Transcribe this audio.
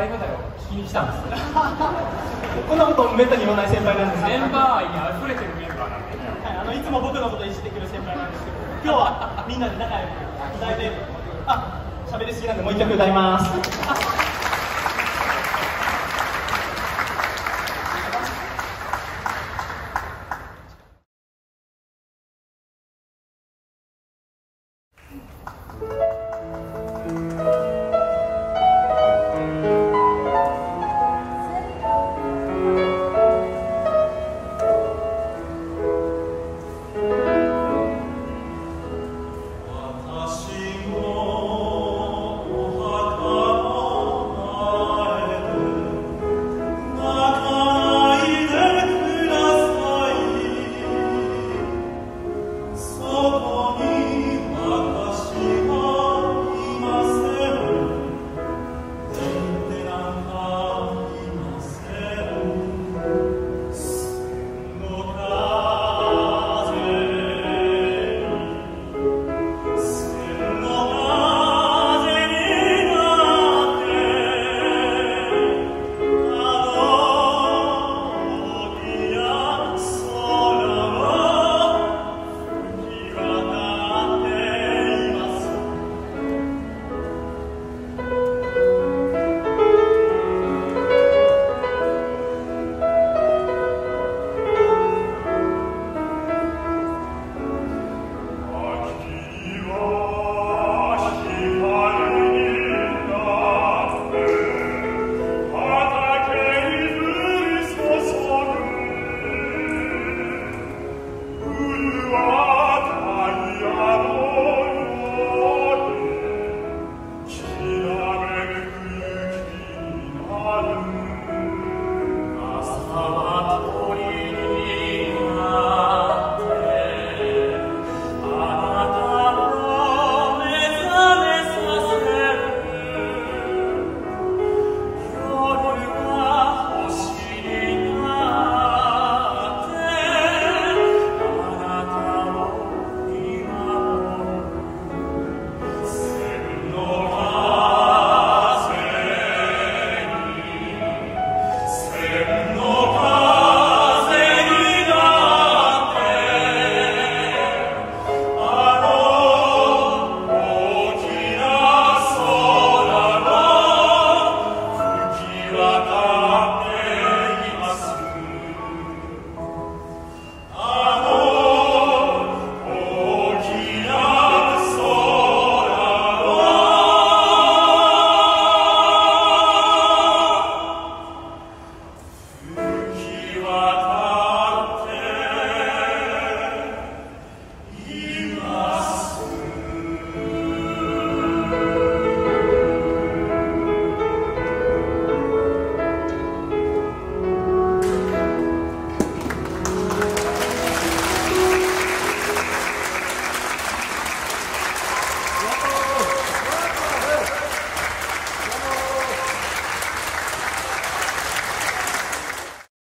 入り方を聞きに来たんですこんなことめったに言わない先輩なんですメンバー愛に溢れてるメンバーなんで。はい、あのいつも僕のこといじってくる先輩なんですけど今日はみんなで仲良く歌えてあ喋りすぎなんでもう一曲歌います allem